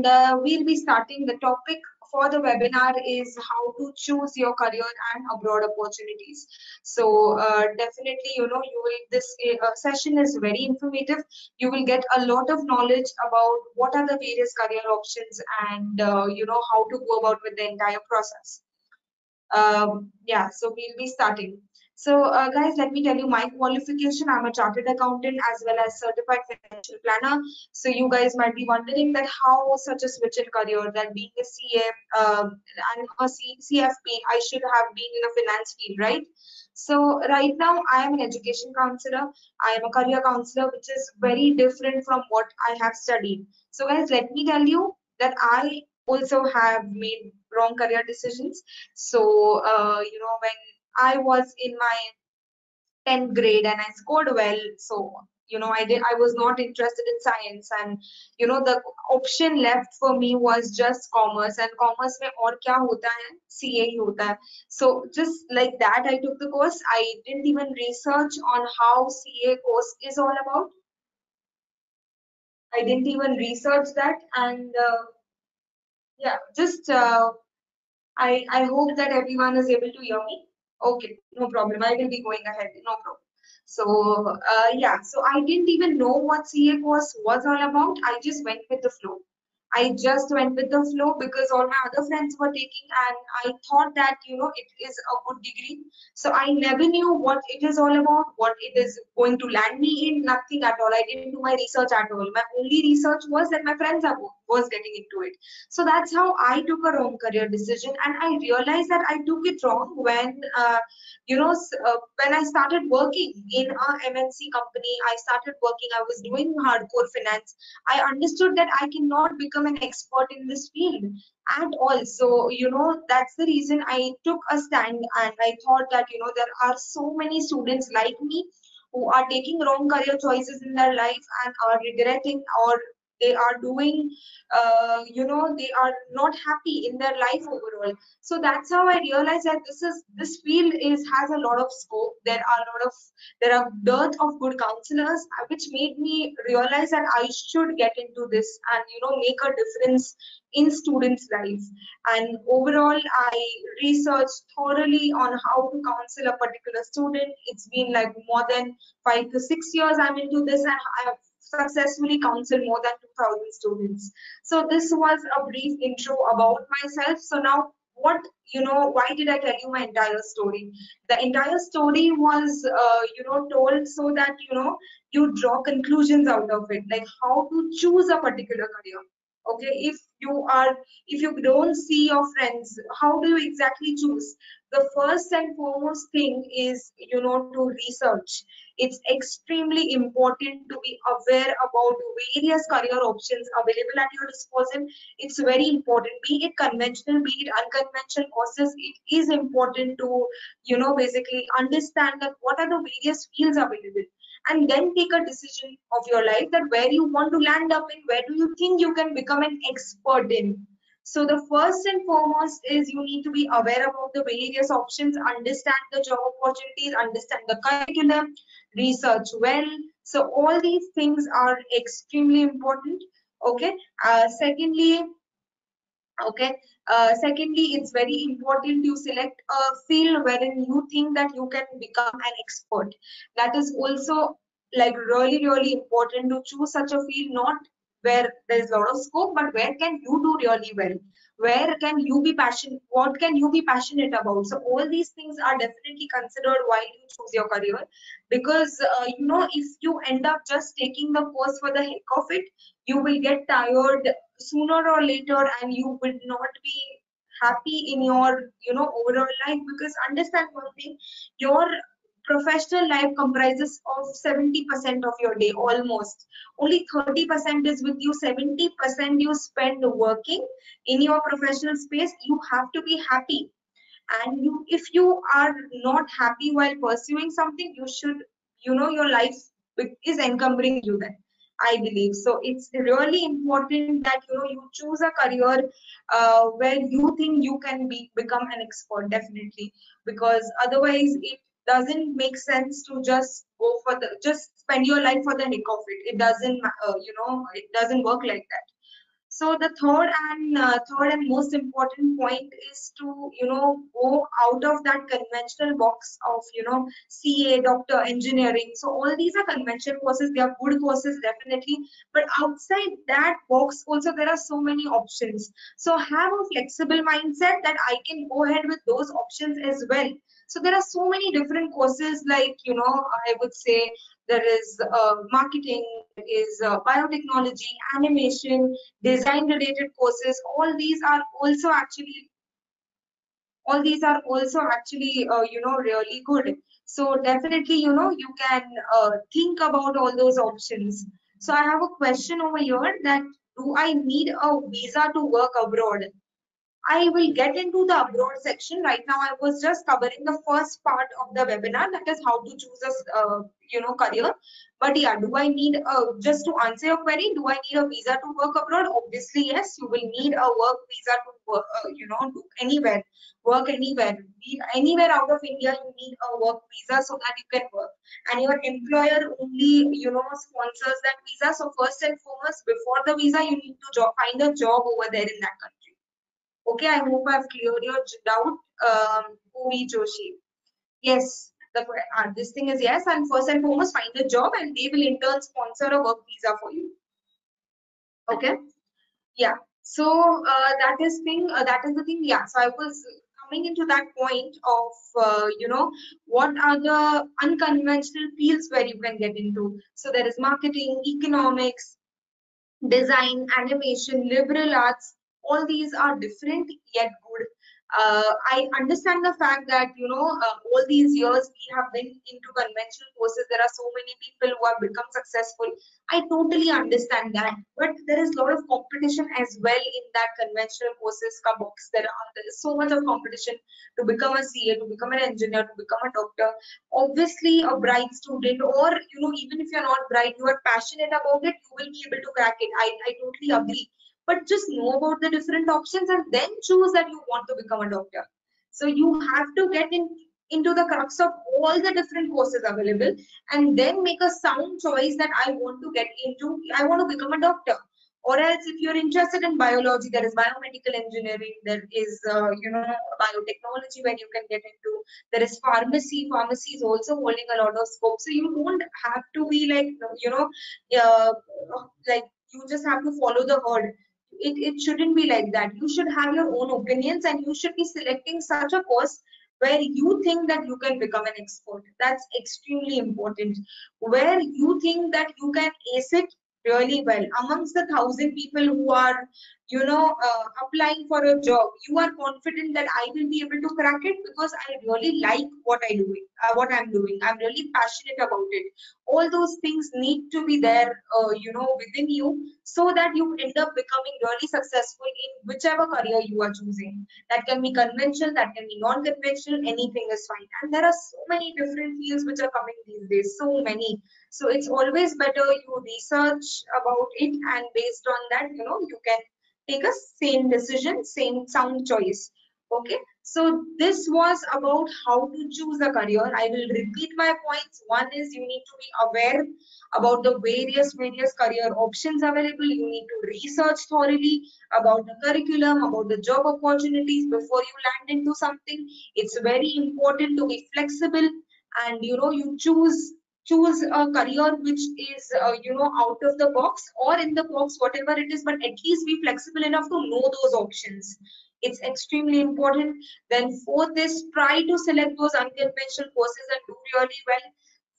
and uh, we'll be starting the topic for the webinar is how to choose your career and abroad opportunities. So uh, definitely, you know, you will, this uh, session is very informative. You will get a lot of knowledge about what are the various career options and, uh, you know, how to go about with the entire process. Um, yeah, so we'll be starting. So uh, guys, let me tell you my qualification. I'm a chartered accountant as well as certified financial planner. So you guys might be wondering that how such a switch in career that being a CA um, and a C CFP, I should have been in a finance field, right? So right now I am an education counselor. I am a career counselor, which is very different from what I have studied. So guys, let me tell you that I also have made wrong career decisions. So, uh, you know, when I was in my 10th grade and I scored well. So, you know, I did, I was not interested in science and, you know, the option left for me was just commerce and commerce mein aur kya hota hai? CA hi hota hai. So just like that, I took the course. I didn't even research on how CA course is all about. I didn't even research that and uh, yeah, just uh, I, I hope that everyone is able to hear me. Okay, no problem. I will be going ahead. No problem. So uh, yeah, so I didn't even know what CA course was all about. I just went with the flow. I just went with the flow because all my other friends were taking and I thought that, you know, it is a good degree. So I never knew what it is all about, what it is going to land me in, nothing at all. I didn't do my research at all. My only research was that my friends are was getting into it. So that's how I took a wrong career decision and I realized that I took it wrong when, uh, you know, uh, when I started working in a MNC company, I started working, I was doing hardcore finance. I understood that I cannot become become an expert in this field at all so you know that's the reason i took a stand and i thought that you know there are so many students like me who are taking wrong career choices in their life and are regretting or they are doing uh, you know they are not happy in their life overall. So that's how i realized that this is this field is has a lot of scope. There are a lot of there are dearth of good counselors uh, which made me realize that i should get into this and you know make a difference in students life and overall i researched thoroughly on how to counsel a particular student. It's been like more than five to six years i'm into this and i have successfully counseled more than 2000 students. So this was a brief intro about myself. So now what, you know, why did I tell you my entire story? The entire story was, uh, you know, told so that, you know, you draw conclusions out of it, like how to choose a particular career. Okay, if you are, if you don't see your friends, how do you exactly choose? The first and foremost thing is, you know, to research it's extremely important to be aware about various career options available at your disposal. It's very important, be it conventional, be it unconventional courses. It is important to, you know, basically understand that what are the various fields available and then take a decision of your life that where you want to land up in, where do you think you can become an expert in. So the first and foremost is you need to be aware about the various options, understand the job opportunities, understand the curriculum, research well. So all these things are extremely important. Okay. Uh, secondly, okay. Uh, secondly, it's very important you select a field wherein you think that you can become an expert. That is also like really, really important to choose such a field, not where there's a lot of scope, but where can you do really well? Where can you be passionate? What can you be passionate about? So all these things are definitely considered while you choose your career, because uh, you know if you end up just taking the course for the heck of it, you will get tired sooner or later, and you will not be happy in your you know overall life because understand one thing your professional life comprises of 70% of your day almost. Only 30% is with you 70% you spend working. In your professional space you have to be happy. And you if you are not happy while pursuing something you should you know your life is encumbering you then i believe. So it's really important that you know you choose a career uh, where you think you can be become an expert definitely. Because otherwise it doesn't make sense to just go for the just spend your life for the heck of it. It doesn't uh, you know it doesn't work like that. So the third and uh, third and most important point is to you know go out of that conventional box of you know ca doctor engineering. So all these are conventional courses. They are good courses definitely. But outside that box also there are so many options. So have a flexible mindset that i can go ahead with those options as well so there are so many different courses like, you know, I would say there is uh, marketing, is uh, biotechnology, animation, design related courses. All these are also actually, all these are also actually, uh, you know, really good. So definitely, you know, you can uh, think about all those options. So I have a question over here that do I need a visa to work abroad? I will get into the abroad section. Right now, I was just covering the first part of the webinar, that is how to choose a uh, you know career. But yeah, do I need uh, just to answer your query? Do I need a visa to work abroad? Obviously, yes. You will need a work visa to work, uh, you know, do anywhere, work anywhere, be anywhere out of India. You need a work visa so that you can work, and your employer only you know sponsors that visa. So first and foremost, before the visa, you need to job, find a job over there in that country. Okay, I hope I've cleared your doubt, um, Joshi. Yes, the uh, this thing is yes, and first and foremost, find a job, and they will in turn sponsor a work visa for you. Okay, yeah. So uh, that is thing. Uh, that is the thing. Yeah. So I was coming into that point of uh, you know what are the unconventional fields where you can get into. So there is marketing, economics, design, animation, liberal arts, all these are different yet good uh, I understand the fact that you know uh, all these years we have been into conventional courses. There are so many people who have become successful. I totally understand that, but there is a lot of competition as well in that conventional courses box. There are there is so much of competition to become a CA, to become an engineer, to become a doctor. Obviously, a bright student, or you know, even if you're not bright, you are passionate about it, you will be able to crack it. I I totally agree but just know about the different options and then choose that you want to become a doctor. So you have to get in, into the crux of all the different courses available and then make a sound choice that I want to get into, I want to become a doctor. Or else if you're interested in biology, there is biomedical engineering, there is, uh, you know, biotechnology where you can get into, there is pharmacy, pharmacy is also holding a lot of scope. So you don't have to be like, you know, uh, like you just have to follow the herd it, it shouldn't be like that. You should have your own opinions and you should be selecting such a course where you think that you can become an expert. That's extremely important. Where you think that you can ace it really well amongst the thousand people who are you know uh, applying for a job. You are confident that i will be able to crack it because i really like what i doing uh, what i'm doing. I'm really passionate about it. All those things need to be there uh, you know within you so that you end up becoming really successful in whichever career you are choosing. That can be conventional that can be non-conventional anything is fine. And there are so many different fields which are coming these days so many. So it's always better you research about it and based on that you know you can take a same decision, same sound choice. Okay, so this was about how to choose a career. I will repeat my points. One is you need to be aware about the various various career options available. You need to research thoroughly about the curriculum, about the job opportunities before you land into something. It's very important to be flexible and you know you choose choose a career which is uh, you know out of the box or in the box whatever it is but at least be flexible enough to know those options. It's extremely important. Then fourth is try to select those unconventional courses and do really well.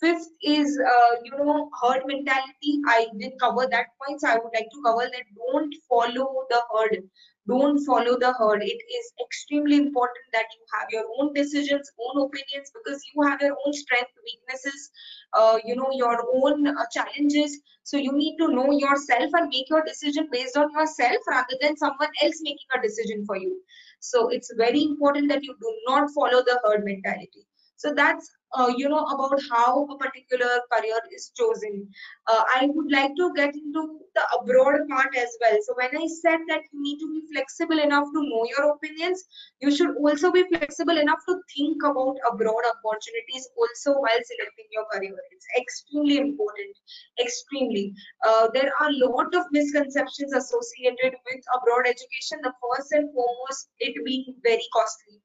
Fifth is uh, you know herd mentality. I did cover that point so i would like to cover that. Don't follow the herd don't follow the herd. It is extremely important that you have your own decisions own opinions because you have your own strength weaknesses uh, you know your own uh, challenges. So you need to know yourself and make your decision based on yourself rather than someone else making a decision for you. So it's very important that you do not follow the herd mentality So that's uh, you know about how a particular career is chosen. Uh, i would like to get into the abroad part as well. So when i said that you need to be flexible enough to know your opinions you should also be flexible enough to think about abroad opportunities also while selecting your career. It's extremely important. Extremely. Uh, there are a lot of misconceptions associated with abroad education the first and foremost it being very costly.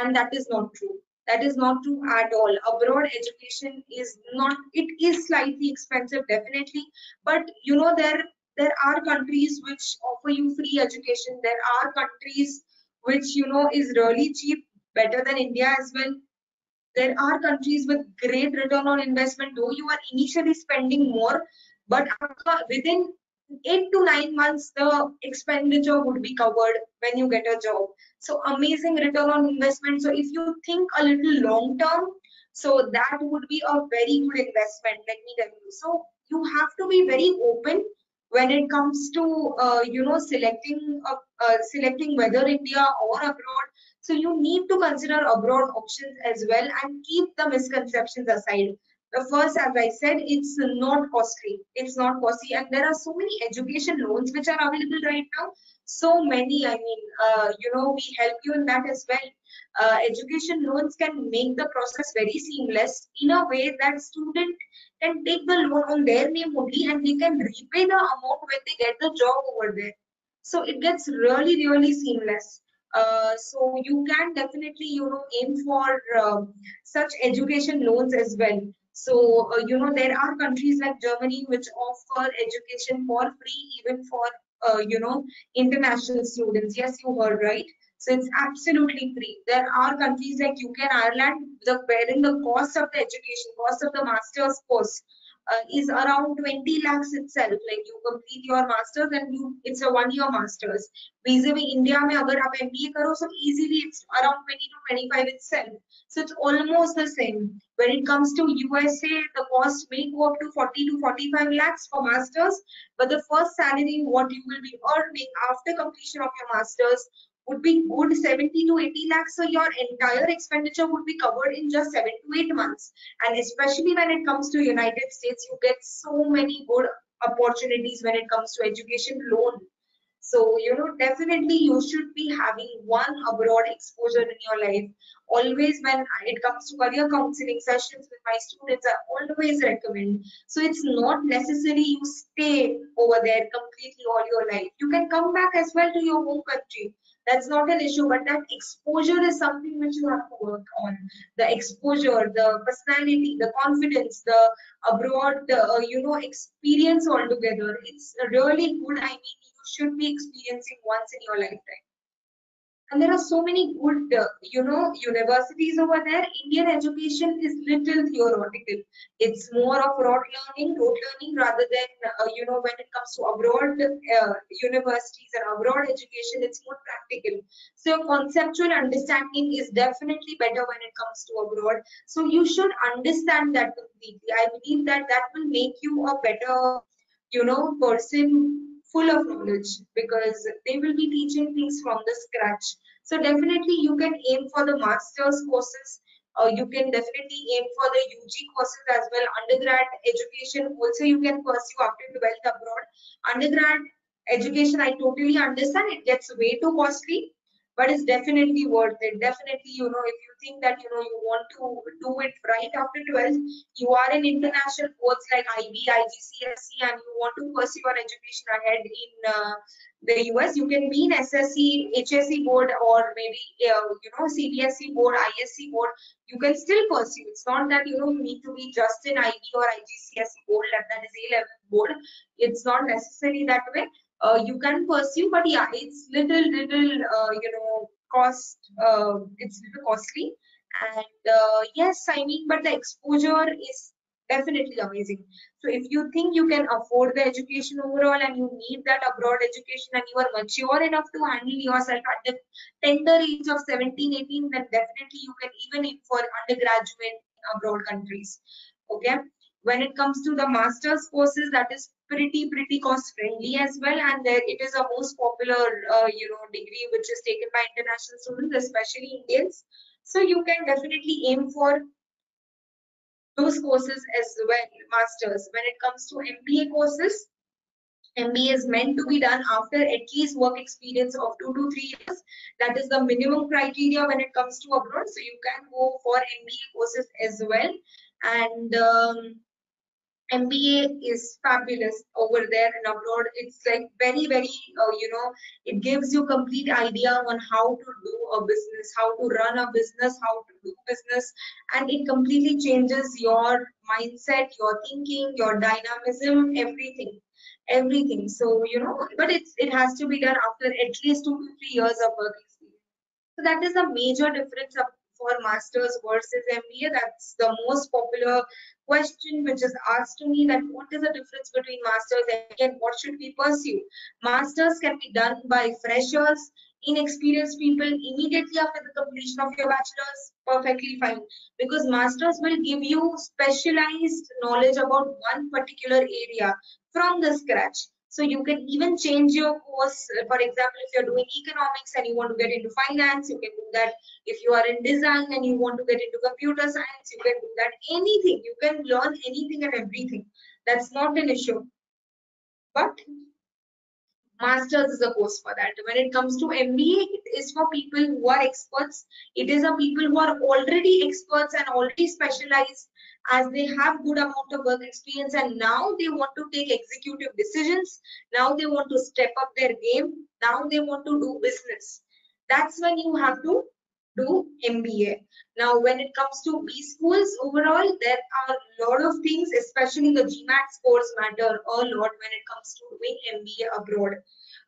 And that is not true that is not true at all. Abroad education is not it is slightly expensive definitely. But you know there there are countries which offer you free education. There are countries which you know is really cheap better than india as well. There are countries with great return on investment though you are initially spending more but uh, within eight to nine months the expenditure would be covered when you get a job. So amazing return on investment. So if you think a little long term so that would be a very good investment let me tell you. So you have to be very open when it comes to uh, you know selecting uh, uh, selecting whether india or abroad. So you need to consider abroad options as well and keep the misconceptions aside first, as I said, it's not costly. It's not costly. And there are so many education loans which are available right now. So many, I mean, uh, you know, we help you in that as well. Uh, education loans can make the process very seamless in a way that student can take the loan on their name only and they can repay the amount when they get the job over there. So it gets really, really seamless. Uh, so you can definitely, you know, aim for uh, such education loans as well. So, uh, you know, there are countries like Germany which offer education for free even for, uh, you know, international students. Yes, you heard right. So it's absolutely free. There are countries like UK and Ireland the, wherein the cost of the education, cost of the master's course uh, is around 20 lakhs itself. Like you complete your masters and you it's a one year masters. Vis-a-vis India mein agar aap MBA karo, so easily it's around 20 to 25 itself. So it's almost the same. When it comes to USA, the cost may go up to 40 to 45 lakhs for masters, but the first salary what you will be earning after completion of your masters would be good 70 to 80 lakhs. So your entire expenditure would be covered in just seven to eight months. And especially when it comes to United States, you get so many good opportunities when it comes to education loan. So, you know, definitely you should be having one abroad exposure in your life. Always when it comes to career counseling sessions with my students, I always recommend. So it's not necessary you stay over there completely all your life. You can come back as well to your home country that's not an issue but that exposure is something which you have to work on the exposure the personality the confidence the abroad the, uh, you know experience altogether it's really good i mean should be experiencing once in your lifetime. And there are so many good uh, you know universities over there. Indian education is little theoretical. It's more of rote learning rote learning rather than uh, you know when it comes to abroad uh, universities and abroad education it's more practical. So conceptual understanding is definitely better when it comes to abroad. So you should understand that completely. I believe that that will make you a better you know person full of knowledge because they will be teaching things from the scratch. So definitely you can aim for the master's courses. Uh, you can definitely aim for the UG courses as well. Undergrad education also you can pursue after 12th abroad. Undergrad education, I totally understand it gets way too costly but it's definitely worth it. Definitely you know if you think that you know you want to do it right after 12 you are in international boards like ib igcsc and you want to pursue your education ahead in uh, the us you can be in ssc hsc board or maybe uh, you know cbsc board isc board you can still pursue. It's not that you know you need to be just in ib or igcsc board that is a level board. It's not necessary that way you can pursue but yeah it's little little uh, you know cost uh, it's little costly. And uh, yes i mean but the exposure is definitely amazing. So if you think you can afford the education overall and you need that abroad education and you are mature enough to handle yourself at the tender age of 17 18 then definitely you can even for undergraduate abroad countries okay when it comes to the master's courses that is pretty pretty cost friendly as well and there it is a most popular uh, you know degree which is taken by international students especially indians So you can definitely aim for those courses as well, masters. When it comes to MBA courses, MBA is meant to be done after at least work experience of two to three years. That is the minimum criteria when it comes to abroad. So you can go for MBA courses as well. And um, MBA is fabulous over there and abroad. It's like very, very, uh, you know, it gives you complete idea on how to do a business, how to run a business, how to do business, and it completely changes your mindset, your thinking, your dynamism, everything everything. So, you know, but it's it has to be done after at least two to three years of work experience. So that is a major difference for masters versus MBA. That's the most popular question which is asked to me that what is the difference between masters and again what should we pursue? Masters can be done by freshers, inexperienced people immediately after the completion of your bachelor's perfectly fine because masters will give you specialized knowledge about one particular area from the scratch. So you can even change your course. For example, if you're doing economics and you want to get into finance, you can do that. If you are in design and you want to get into computer science, you can do that. Anything. You can learn anything and everything. That's not an issue. But masters is a course for that when it comes to mba it is for people who are experts it is a people who are already experts and already specialized as they have good amount of work experience and now they want to take executive decisions now they want to step up their game now they want to do business that's when you have to do MBA. Now, when it comes to B schools overall, there are a lot of things, especially the GMAT scores matter a lot when it comes to doing MBA abroad.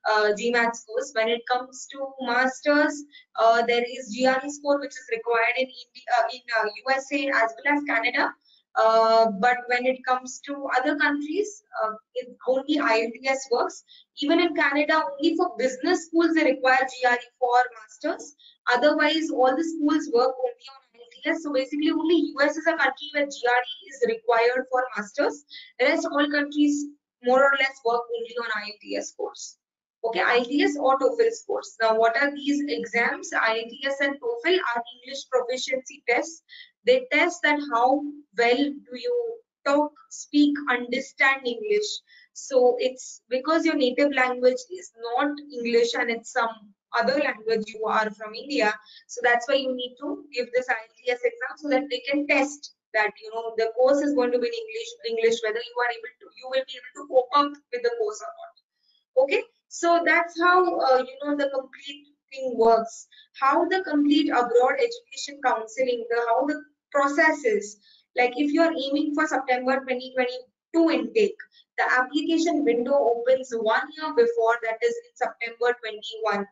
Uh, GMAT scores. When it comes to masters, uh, there is GRE score which is required in India, uh, in USA as well as Canada. Uh, but when it comes to other countries, uh, it only IELTS works. Even in Canada, only for business schools they require GRE for masters. Otherwise, all the schools work only on IELTS. So basically, only US is a country where GRE is required for masters. Rest all countries more or less work only on IELTS scores. Okay, IELTS or TOEFL scores. Now, what are these exams? IELTS and TOEFL are English proficiency tests they test that how well do you talk, speak, understand English. So it's because your native language is not English and it's some other language you are from India. So that's why you need to give this IELTS exam so that they can test that you know the course is going to be in English, English whether you are able to you will be able to cope up with the course or not. Okay, so that's how uh, you know the complete thing works. How the complete abroad education counseling, the how the processes. Like if you're aiming for September 2022 intake, the application window opens one year before, that is in September 21.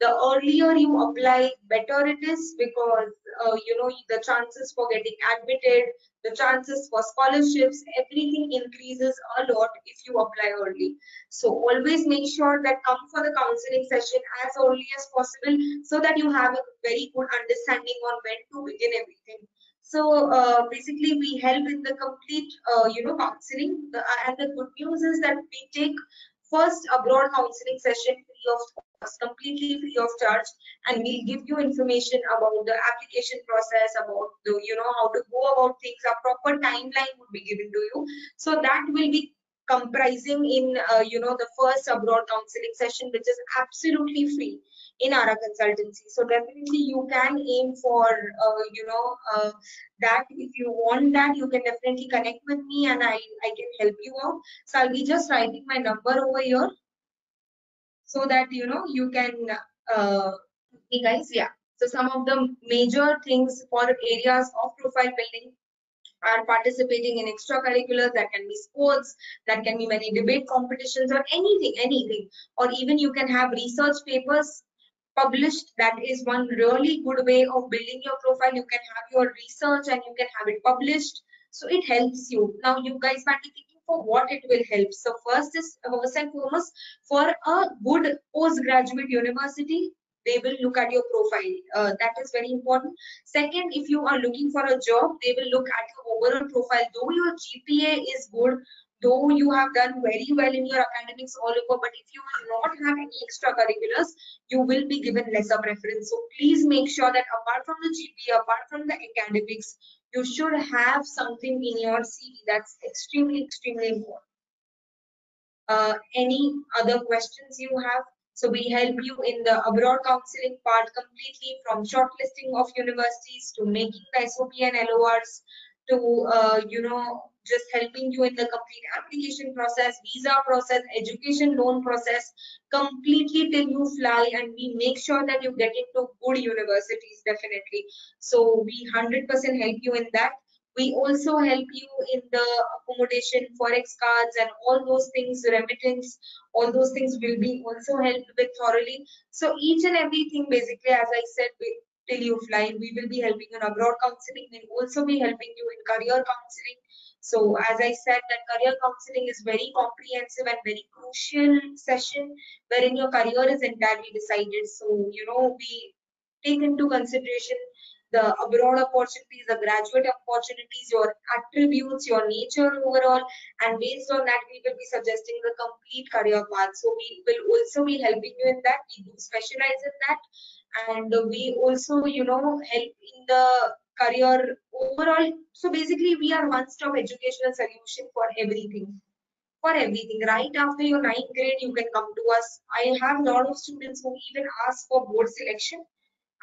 The earlier you apply, better it is because uh, you know the chances for getting admitted, the chances for scholarships, everything increases a lot if you apply early. So always make sure that come for the counseling session as early as possible so that you have a very good understanding on when to begin everything. So uh, basically, we help in the complete, uh, you know, counseling. Uh, and the good news is that we take first abroad counseling session free of cost, completely free of charge, and we'll give you information about the application process, about the, you know, how to go about things. A proper timeline would be given to you. So that will be comprising in, uh, you know, the first abroad counseling session, which is absolutely free in our consultancy. So definitely you can aim for, uh, you know, uh, that. If you want that, you can definitely connect with me and I, I can help you out. So I'll be just writing my number over here so that, you know, you can, uh, guys, yeah. So some of the major things for areas of profile building are participating in extracurriculars that can be sports that can be many debate competitions or anything anything. Or even you can have research papers published that is one really good way of building your profile. You can have your research and you can have it published. So it helps you. Now you guys might be thinking for what it will help. So first is first and foremost for a good postgraduate university they will look at your profile uh, that is very important second if you are looking for a job they will look at your overall profile though your gpa is good though you have done very well in your academics all over, but if you will not have any extracurriculars, you will be given lesser preference. So please make sure that apart from the gpa apart from the academics, you should have something in your CV. That's extremely, extremely important. Uh, any other questions you have? So we help you in the abroad counseling part completely from shortlisting of universities to making the SOP and LORs to, uh, you know, just helping you in the complete application process, visa process, education loan process, completely till you fly and we make sure that you get into good universities definitely. So we 100% help you in that. We also help you in the accommodation, forex cards and all those things, remittance, all those things will be also helped with thoroughly. So each and everything basically, as I said, till you fly, we will be helping you in abroad counseling. We'll also be helping you in career counseling so as I said, that career counseling is very comprehensive and very crucial session wherein your career is entirely decided. So, you know, we take into consideration the abroad opportunities, the graduate opportunities, your attributes, your nature overall, and based on that, we will be suggesting the complete career path. So we will also be helping you in that. We do specialize in that, and we also, you know, help in the career overall. So basically, we are one-stop educational solution for everything. For everything, right after your ninth grade, you can come to us. I have a lot of students who even ask for board selection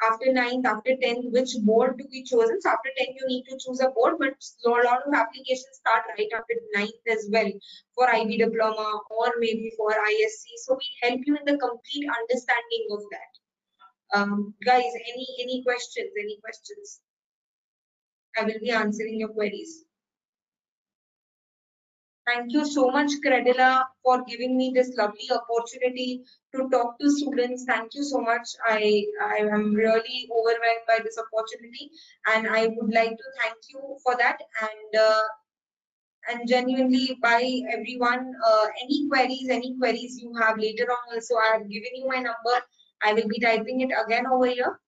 after ninth, after 10th, which board to be chosen. So after 10, you need to choose a board, but a lot of applications start right after ninth as well for IB diploma or maybe for ISC. So we help you in the complete understanding of that. Um, guys, any any questions? Any questions? I will be answering your queries. Thank you so much, Credila, for giving me this lovely opportunity to talk to students. Thank you so much. I, I am really overwhelmed by this opportunity and I would like to thank you for that and uh, and genuinely by everyone. Uh, any queries, any queries you have later on also, I have given you my number. I will be typing it again over here